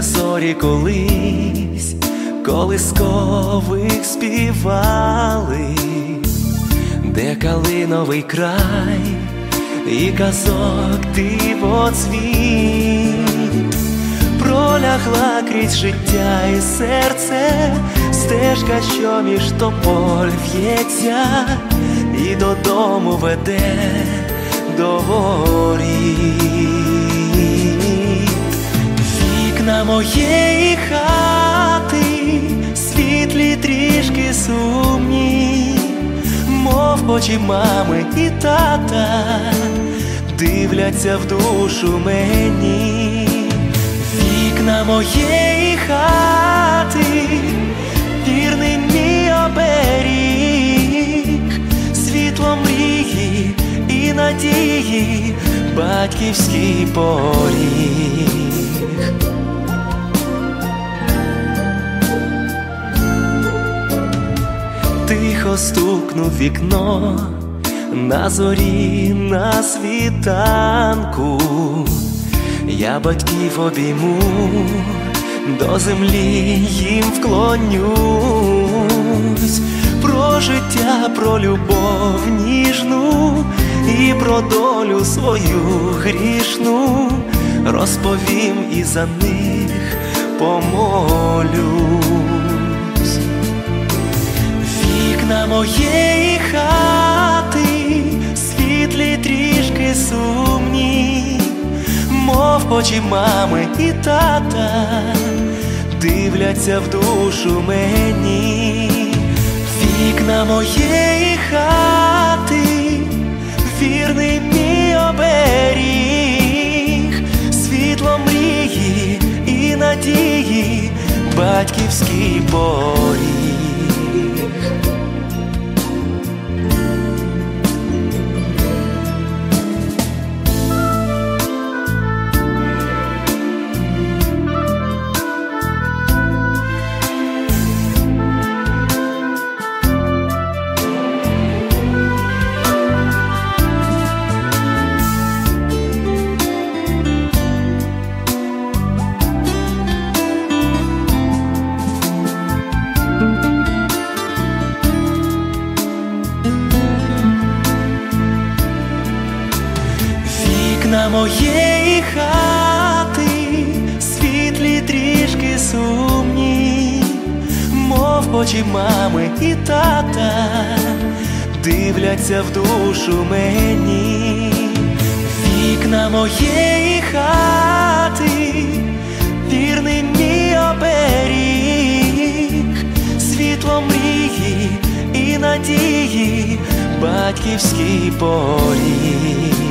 де зорі колись, колискових співали, де калиновий край і казок дивоцвіт пролягла крізь життя і серце, стежка, що між тополь в'ється, і додому веде до горі. Вікна моєї хати, світлі трішки сумні, мов очі мами і тата дивляться в душу мені, вікна моєї хати, вірний мій оберіг, світло мрії і надії, батьківський поріг. Тихо стукнув вікно на зорі на світанку, я батьків обійму, до землі їм вклонюсь, про життя, про любов ніжну і про долю свою грішну розповім і за них помолюсь. Вікна моєї хати, світлі трішки сумні, мов очі мами і тата дивляться в душу мені, вікна моєї хати, вірний мій оберіг, світло мрії і надії, батьківський поріг. Моєї хати, світлі трішки сумні, мов очі мами і тата дивляться в душу мені, вікна моєї хати, вірний мій оберіг, світло мрії і надії, батьківський поріг.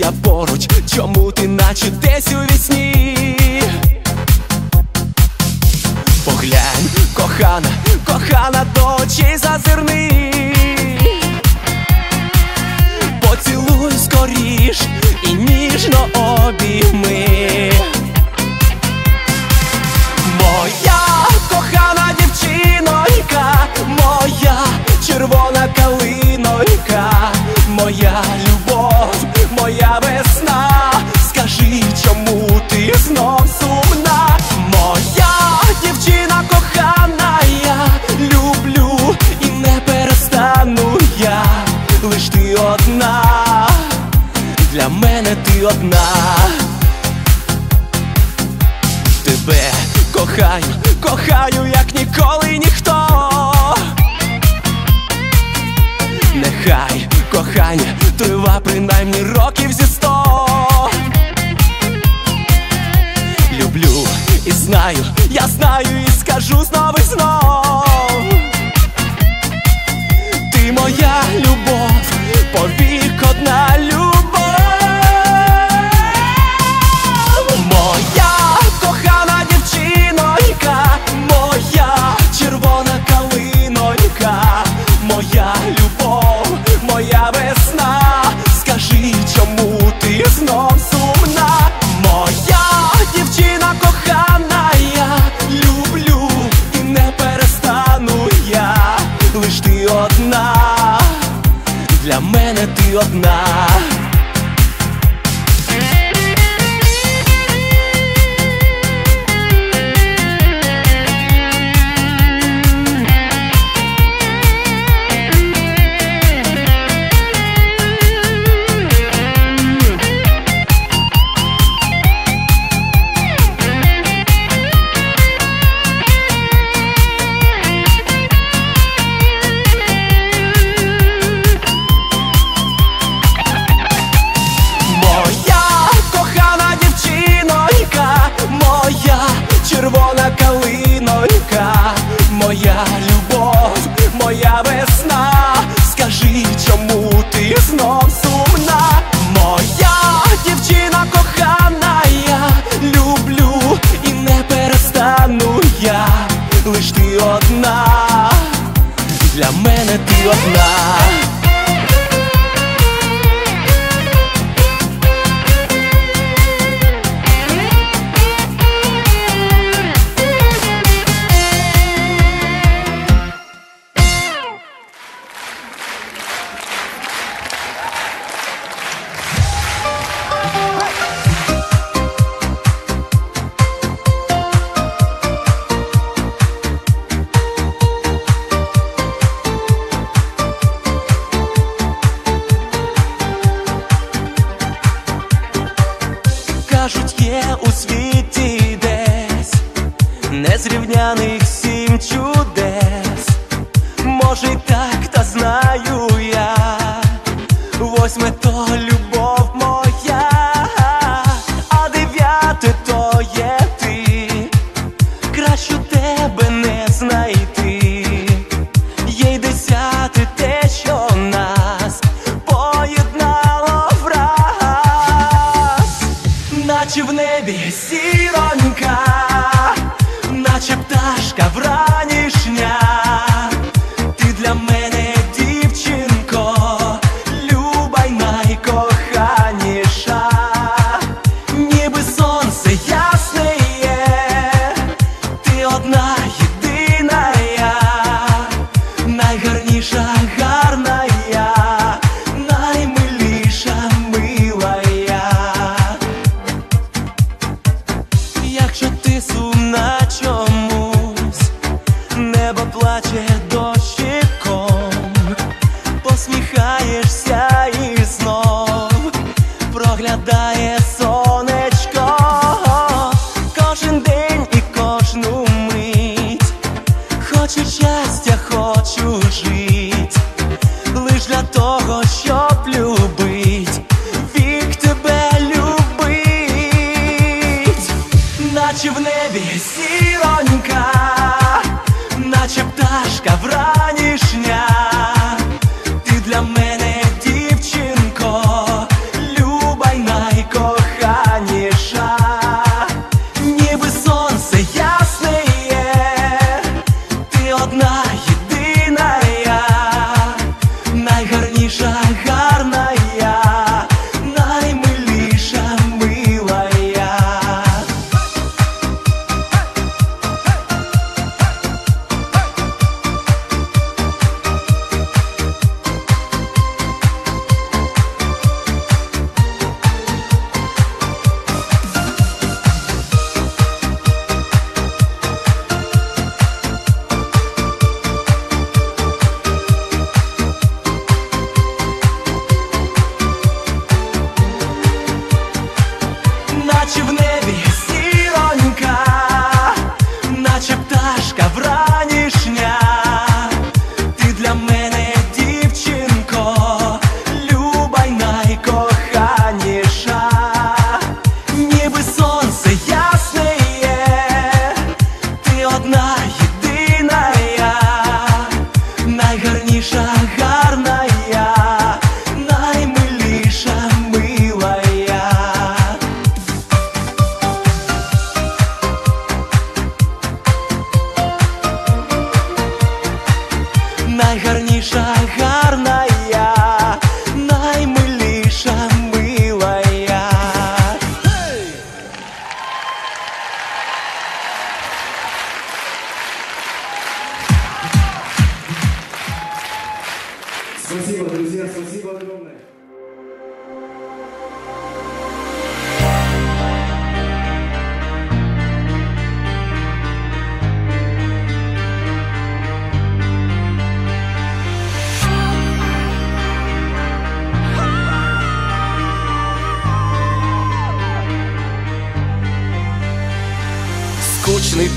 Я поруч, чому ти наче десь у вісні? Поглянь, кохана, кохана, до очей зазирни. Поцілуй скоріш і ніжно обійми. Моя кохана дівчинонька, моя червона калинонька, моя для мене ти одна. yar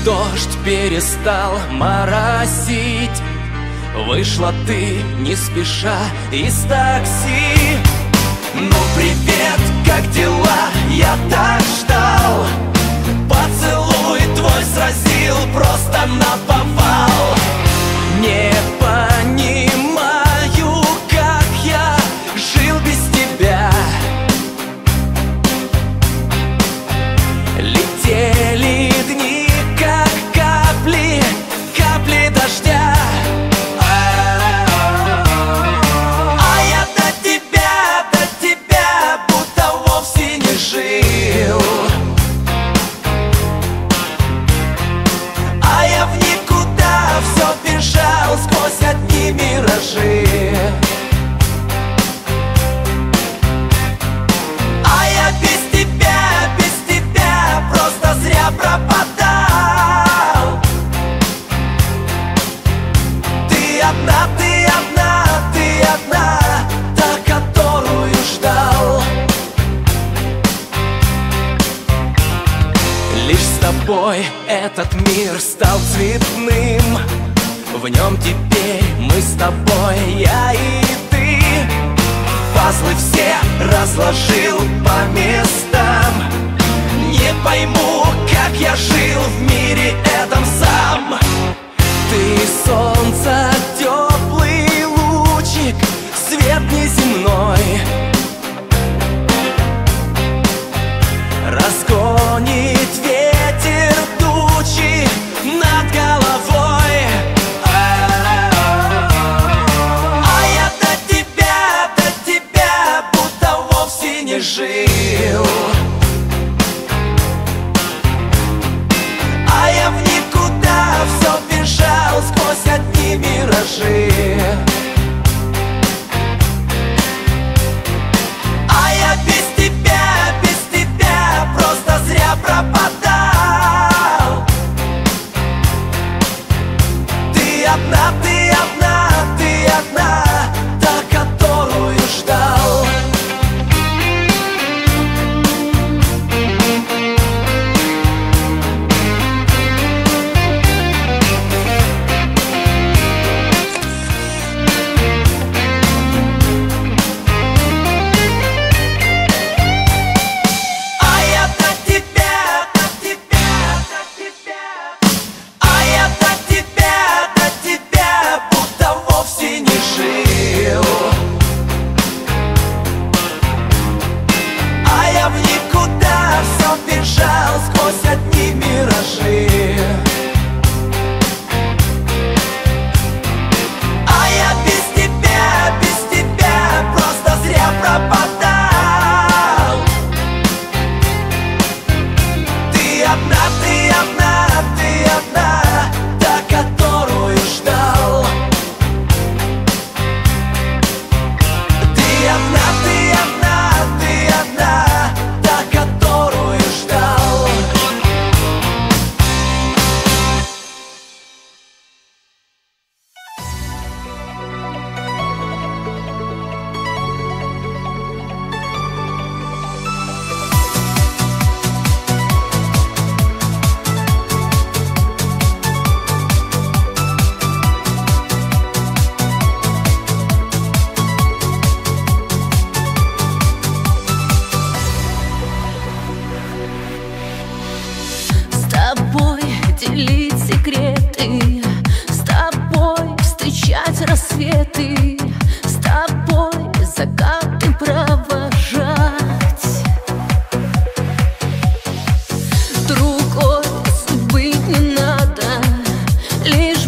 Дождь перестал моросить. Вышла ты не спеша из такси. Ну привет, как дела? Я так ждал. Поцелуй твой сразил просто на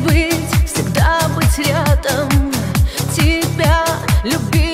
быть, всегда быть рядом Тебя любимым